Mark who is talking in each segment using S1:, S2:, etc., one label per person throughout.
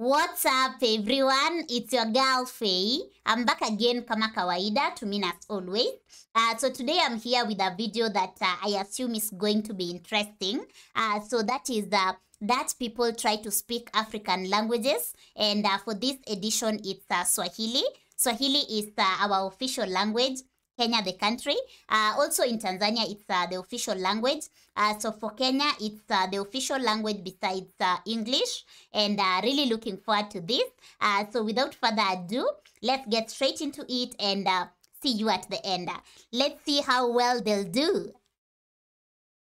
S1: What's up everyone? It's your girl Faye. I'm back again kama kawaida to mean as always. Uh, so today I'm here with a video that uh, I assume is going to be interesting. Uh, so that is uh, Dutch people try to speak African languages and uh, for this edition it's uh, Swahili. Swahili is our official language Kenya, the country. Uh, also in Tanzania, it's uh, the official language. Uh, so for Kenya, it's uh, the official language besides uh, English. And uh, really looking forward to this. Uh, so without further ado, let's get straight into it and uh, see you at the end. Let's see how well they'll do.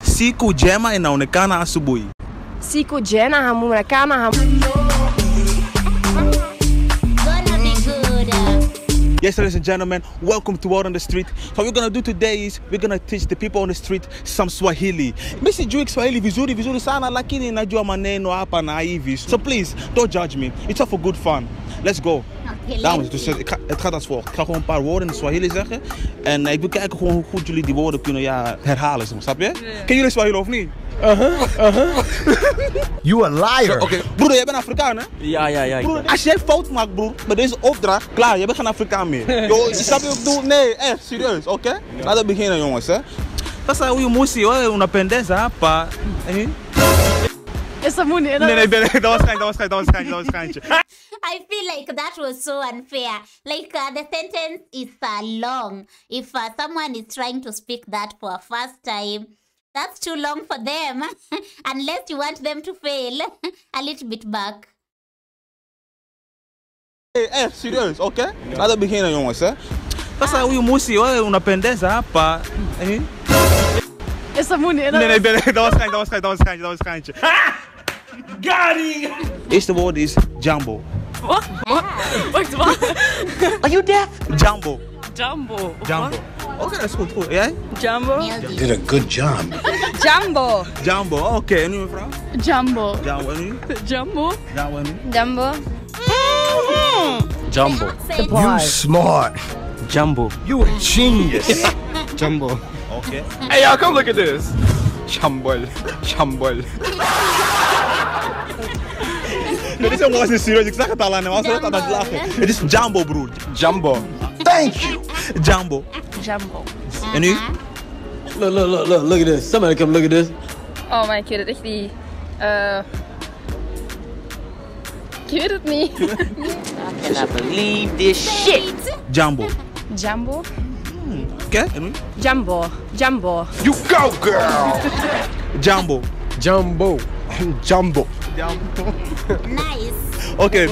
S2: Siku njema inaonekana asubuhi.
S3: Siku jena hamuonekana ham
S2: Yes, ladies and gentlemen, welcome to Word on the Street. So what we're gonna do today is we're gonna teach the people on the street some Swahili. Mimi sijui Kiswahili vizuri vizuri sana lakini najua maneno hapa na hivi. So please, don't judge me. It's all for good fun. Let's go. Dames, dus
S1: see.
S2: het, het gaat als volgt. Ik ga gewoon een paar woorden in Swahili zeggen. En eh, ik wil kijken gewoon hoe goed jullie die woorden kunnen ja, herhalen. Snap je? Ken jullie Swahili of niet?
S4: You a liar.
S2: Oké, broeder, jij bent Afrikaan hè?
S5: Ja, ja, ja. ik
S2: Broer,
S5: ben-
S2: als jij fout maakt, broer, met deze opdracht, klaar, je bent geen Afrikaan meer. Yo, je snap je wat ik bedoel? Nee, echt, serieus, oké? Laten we beginnen, jongens, hè. Sasa huyu musi, wewe unapendeza hapa. Eh?
S3: Is dat moeilijk?
S2: Nee, nee, nee, nee, dat was geintje, dat was geintje, dat was geintje, dat was geintje.
S1: I feel like that was so unfair. Like uh, the sentence is uh, long. If uh, someone is trying to speak that for a first time, that's too long for them. Unless you want them to fail a little bit back.
S2: Nee, echt, serieus, oké? Laten we beginnen, jongens, hè. Sasa huyu musi, wewe unapendeza hapa. Eh?
S3: Is dat moeilijk?
S2: Nee, nee, nee, nee, dat was geintje, dat was geintje, dat was geintje, dat was geintje.
S5: Got him!
S2: Eerste woord is Jumbo.
S3: Wat? Wacht, wat?
S5: Are you deaf?
S2: Jumbo.
S3: Jumbo.
S2: Jumbo. Oké, dat is goed, goed. Jij?
S3: Jumbo?
S1: Nailed it.
S4: Did a good job.
S3: Jumbo.
S2: Jumbo, Okay, En nu mevrouw?
S3: Jumbo.
S2: Jumbo.
S3: Jumbo.
S2: Jumbo, en nu?
S3: Jumbo. Mm-hmm.
S5: Jumbo.
S1: Accent.
S4: You smart.
S5: Jumbo.
S4: You a genius.
S5: Jumbo.
S2: Okay.
S5: Hey, y'all, come look at this. Chambol. Chambol.
S2: Dit is jongens is serieus, ik zeg het al aan hem, als we aan het lachen. Het is Jumbo, broer.
S5: Jumbo.
S4: Thank you.
S2: Jumbo.
S3: Jumbo.
S2: En nu?
S6: Look, look, look, look, look at this. Somebody come look at this.
S3: Oh, maar ik weet het echt niet. Ik weet het niet.
S5: Cannot believe this shit.
S2: Jumbo.
S3: Jumbo.
S2: Hmm, Oké, en?
S3: Jumbo. Jumbo.
S4: You go, girl.
S2: Jumbo.
S6: Jumbo. Jumbo.
S1: Nice.
S2: Oké,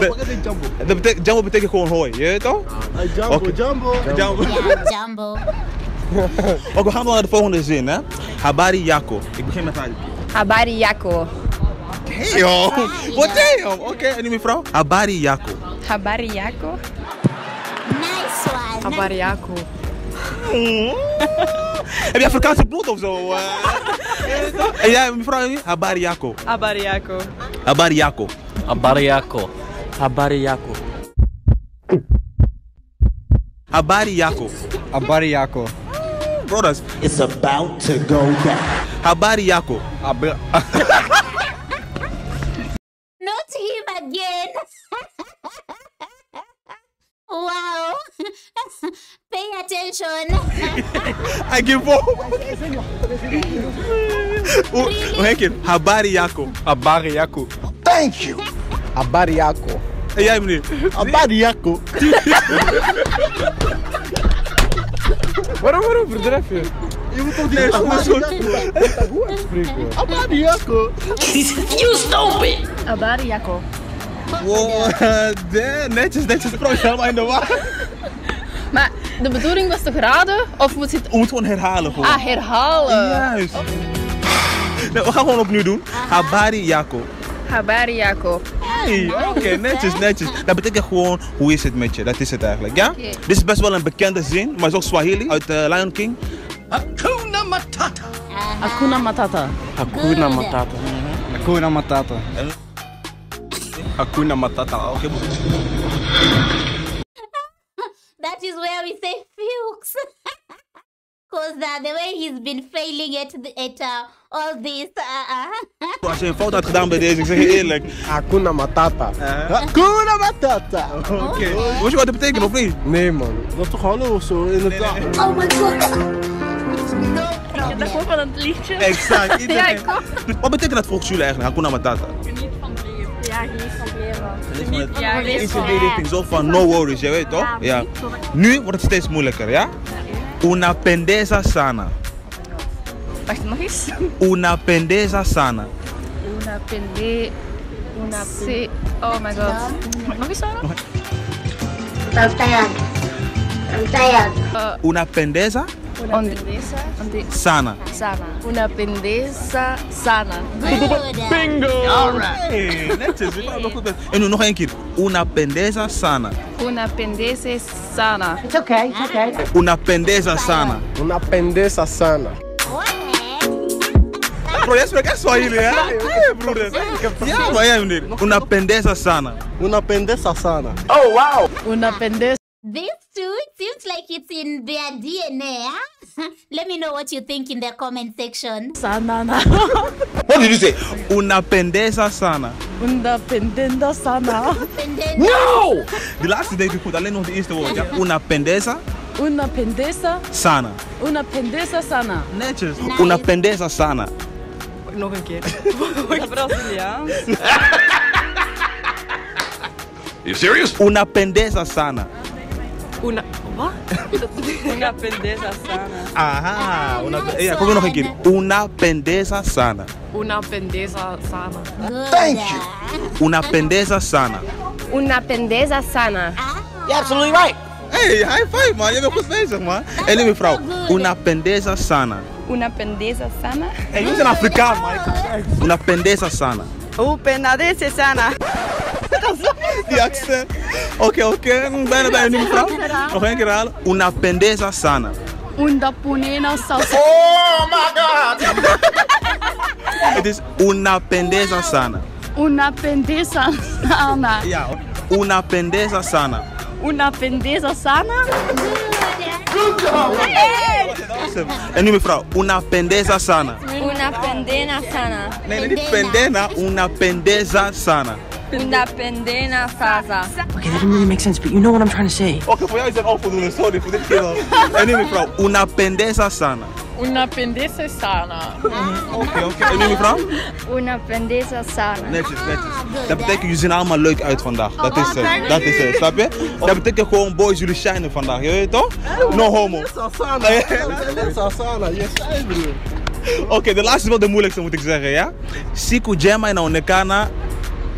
S2: dat betekent- Jumbo betekent gewoon hoi, je weet toch?
S6: Jumbo,
S2: Oké.
S6: jumbo.
S2: Jumbo.
S1: Jumbo.
S2: Oké, we gaan naar de volgende zin, hè? Habari yako. Ik begin met haar.
S3: Habari yako.
S2: Yo, wat damn. Oké, en nu mevrouw? Habari yako.
S3: Habari yako.
S1: Nice one.
S3: Habari yako.
S2: Heb je Afrikaanse bloed of zo? Eh? En jij, mevrouw, en nu? Habari yako.
S3: Habari yako.
S2: Habari yako.
S5: Abariako. Abariako.
S2: Habari yako.
S6: Abariako.
S2: Brothers,
S7: It's about to go down.
S2: habari yako.
S6: Abra.
S1: action.
S2: I give up. Oh, oh, Uweke habari yako.
S6: Habari yako.
S4: Thank you.
S6: Habari
S2: yako. Jij meneer.
S6: Habari yako. waarom, waarom verdrijf je?
S2: Je moet toch die eerste zo
S6: goed uitspreken.
S4: Habari yako. You stupid.
S3: Habari yako.
S2: Wow, netjes, netjes. Probeer helemaal in de war.
S3: maar de bedoeling was toch raden? Of moet je het
S2: We moeten gewoon herhalen gewoon.
S3: ah, herhalen?
S2: Juist. Nee, we gaan gewoon opnieuw doen. Habari yako.
S3: Habari yako.
S2: Hey, oké, netjes, netjes. Dat betekent gewoon, hoe is het met je? Dat is het eigenlijk, ja? Dit is best wel een bekende zin, maar het is ook Swahili uit eh, Lion King.
S4: Hakuna Matata.
S3: Hakuna matata.
S5: Hakuna. Matata.
S6: Hakuna Matata.
S2: Hakuna Matata. Oké,
S1: That is where we say Fuchs. Cause uh, the way he's been failing at the, at uh, all this. Uh, uh.
S2: Als je een fout had gedaan bij deze, ik zeg je eerlijk.
S5: Hakuna Matata.
S4: Hakuna Matata.
S2: Oké. Weet je wat dat betekent of niet?
S5: Nee, man.
S4: Dat is toch hallo of zo, inderdaad.
S3: Dat komt van het liedje.
S2: Exact.
S3: Ja, ik kom.
S2: Wat betekent dat volgens jullie eigenlijk, Hakuna Matata?
S3: Ja, geniet van het leven.
S2: Ja, Iets in die richting, zo van no worries, je weet toch? Ja. Nu wordt het steeds moeilijker, ja? Una pendeza sana.
S3: Wacht, nog eens.
S2: Una pendeza sana.
S3: Una pende... Una pe... Oh my god. Nog eens horen?
S8: I'm tired. I'm tired.
S2: Una pendeza
S3: Unapendeza
S2: sana
S3: sana. Unapendeza sana.
S2: Bingo. All right. And nog een keer. Unapendeza sana.
S3: Unapendeza sana.
S8: It's okay. It's okay.
S2: Unapendeza sana.
S5: Unapendeza sana.
S2: Bro, yes, bro, Swahili, eh? Yeah, brother. Yeah, bro, yeah, unapendeza sana. Unapendeza sana.
S4: Oh, wow. Unapendeza
S3: Una pendeza.
S1: These two, it seems like it's in their DNA. Huh? Let me know what you think in the comment section.
S3: Sana.
S4: What did you say?
S2: Una pendeza sana.
S3: Una pendeza sana.
S4: No!
S2: The last deed ik put, alleen nog de eerste woord. Ja? Una pendeza
S3: Una pendeza.
S2: sana.
S3: Una pendeza sana.
S2: Netjes. Una pendeza sana.
S3: Nog een keer. Braziliaans.
S4: You serious?
S2: Una pendeza sana.
S3: Una... Wat? Una pendeza sana.
S2: Ajá, Una, ja, kom er nog een. Una pendeza sana.
S3: Una pendeza sana.
S4: Thank you.
S2: Una pendeza sana.
S9: Una pendeza sana.
S4: You're absolutely right.
S2: Hey, high five man. Je bent goed bezig man. En nu mevrouw. Una pendeza sana.
S3: Una pendeza sana.
S2: Hey, you're an african man. Una pendeza sana.
S3: upendadece sana.
S2: De se, ok, ok, dajne, dajne, ni prav. Nog een keer halen. Unapendeza sana.
S3: Undapunena salsa.
S4: Oh my god!
S2: Het is unapendeza sana.
S3: Unapendeza sana.
S2: Ja, unapendeza sana.
S3: Unapendeza sana?
S2: Yaani umefurahi, unapendeza sana.
S9: Unapendena sana.
S2: Nani pendena, unapendeza sana.
S9: Unapendena sasa.
S10: Okay, that didn't really make sense, but you know what I'm trying to say.
S2: Okay, for you, it's an awful little story for this. Yaani umefurahi, unapendeza sana. Una pendeza sana.
S3: Pendeza sana.
S2: Oké, oké. En nu mevrouw?
S9: Una pendeza sana.
S2: Netjes, netjes. Dat betekent, jullie zien allemaal leuk uit vandaag. Dat is het. Dat is het, snap je? Dat betekent gewoon, boys, jullie shinen vandaag. Je weet toch? No homo.
S4: Sana. Pendeza sana. Yes, I bro.
S2: Oké, de laatste is wel de moeilijkste, moet ik zeggen, ja? Siku Jema inaonekana...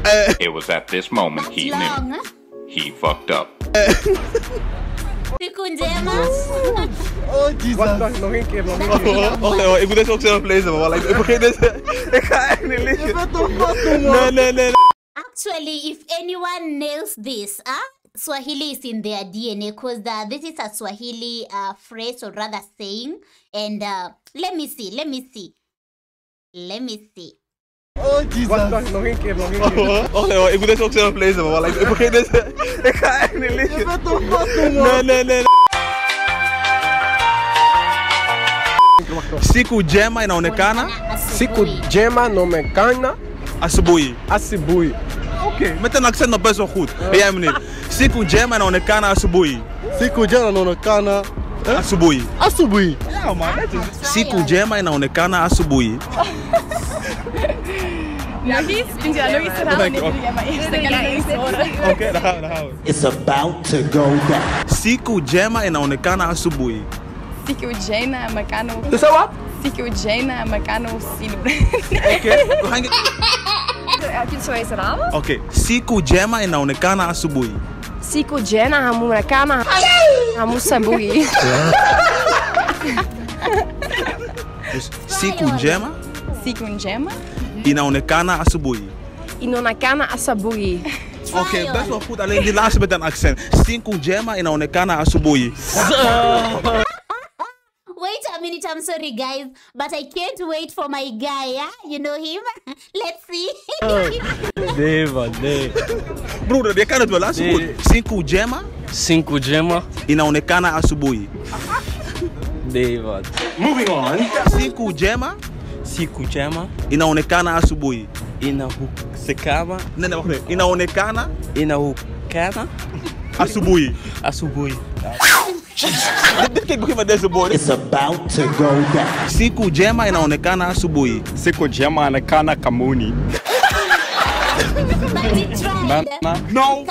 S2: Eh,
S11: It was at this moment he knew he fucked up.
S1: Siku njema.
S4: Oh, Jesus.
S5: Wacht, wacht, nog één keer, nog één keer.
S2: Oké, hoor, ik moet deze ook zelf lezen, man. want Ik begin deze... Ik ga echt niet liggen. Nee, nee, nee. nee.
S1: Actually, if anyone nails this, huh? Swahili is in their DNA because uh, this is a Swahili uh, phrase or rather saying. And uh, let me see, let me see. Let me see.
S4: Oh, Jesus.
S5: Wacht, wacht, nog één keer, nog één keer.
S2: Oké, hoor, ik moet deze ook zelf lezen, man. Ik begin deze... Ik ga echt niet liggen. Nee, nee, nee. Siku Jema inaonekana
S5: Siku jema inaonekana. Asubuhi.
S2: asubuhi.
S5: asibui.
S2: Oké, met een accent nog best wel goed. En jij meneer? Siku Jema inaonekana asubuhi.
S4: Siku jema inaonekana
S2: Asubuhi.
S4: asubuhi.
S2: Ja, man. Siku Jema inaonekana asubuhi.
S3: Nog eens? Kunt je dat nog eens herhalen?
S2: denk
S3: Nee, doe jij maar eerst. Ik niks.
S2: Oké, dan gaan we, dan gaan we.
S7: It's about to go down.
S2: Siku Jema inaonekana asubuhi.
S3: Siku jema Makano.
S2: Wat?
S3: Siku jema Makano Sinu.
S2: Oké, we gaan...
S9: Heb je het zo eens herhalen?
S2: Oké, siku Jema inaonekana asubuhi.
S9: Siku jema hamuonekana hamusabuhi.
S2: Dus siku Jema
S3: Siku Njema.
S2: inaonekana asubuhi.
S9: Inaonekana asubuhi.
S2: Okay, best what food. Alleen die laatste met een accent. Siku njema inaonekana asubuhi.
S1: Wait a minute, I'm sorry, guys, but I can't wait for my guy. Yeah, you know him. Let's see.
S6: Nee, man, nee.
S2: Broeder, je kan het wel. Siku njema.
S6: Cinco Gemma.
S2: inaonekana asubuhi.
S6: man.
S2: Moving on. Siku njema
S6: Siku njema
S2: inaonekana asubuhi.
S6: inahusekana
S2: Nenda wapi? Inaonekana
S6: inaukana
S2: asubuhi.
S6: asubuhi.
S7: It's about to go down.
S2: Siku njema inaonekana asubuhi.
S5: Siku njema inaonekana kamuni. Bana.
S2: No,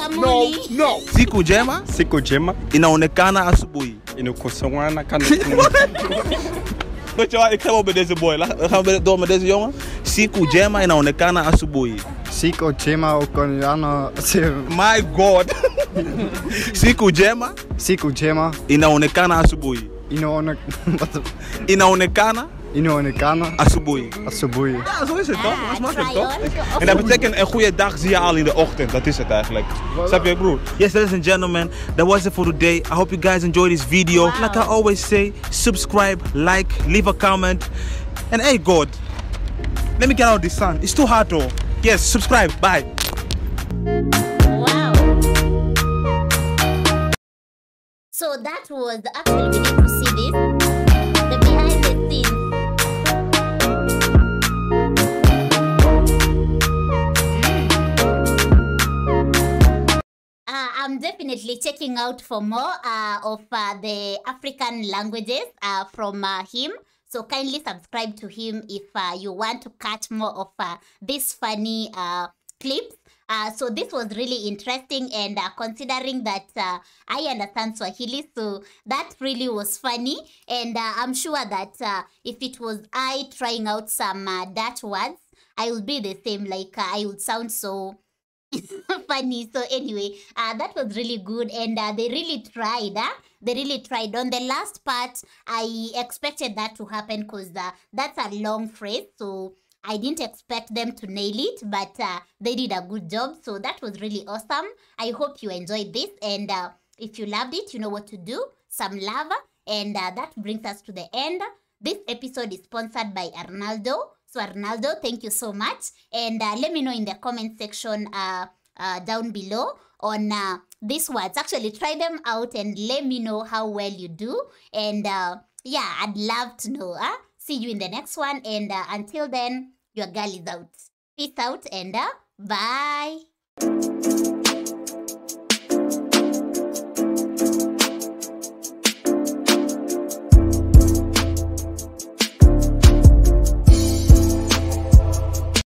S2: no. Siku njema
S5: Siku njema
S2: inaonekana asubuhi.
S5: inakusawana kana
S2: Wat, ik ga bij deze boy. Gaan we door met deze jongen. Siku njema inaonekana asubuhi.
S5: Siku Jema ukoniana
S2: My God. Siku Jema.
S5: Siku Jema
S2: inaonekana asubuhi.
S5: Inaonekana.
S2: Inaonekana
S5: inaonekana
S2: asubuhi.
S5: asubuhi.
S2: Ja, zo is het toch? Dat is makkelijk toch? En dat betekent een goede dag zie je al in de ochtend. Dat is het eigenlijk. Snap je broer? Yes, ladies and gentlemen, that was it for today. I hope you guys enjoyed this video.
S1: Wow.
S2: Like I always say, subscribe, like, leave a comment. And hey God, let me get out of the sun. It's too hot though. Yes, subscribe. Bye.
S1: Wow. So that was actually we need to see this. Checking out for more uh, of uh, the African languages uh, from him. So kindly subscribe to him if uh, you want to catch more of uh, funny uh, clips. So this was really interesting, and considering that I understand Swahili, so that really was funny. And I'm sure that if it was I trying out some Dutch words, I would be the same. Like I would sound so funny. So anyway, uh, that was really good, and uh, they really tried. Uh, they really tried. On the last part, I expected that to happen because uh, that's a long phrase, so I didn't expect them to nail it, but uh, they did a good job. So that was really awesome. I hope you enjoyed this, and uh, if you loved it, you know what to do. Some love, and uh, that brings us to the end. This episode is sponsored by Arnaldo. So Arnaldo, thank you so much, and uh, let me know in the comment section uh, uh, down below on uh, these words. Actually, try them out and let me know how well you do. And uh, yeah, I'd love to know. Huh? See you in the next one, and uh, until then, your girl is out. Peace out and bye.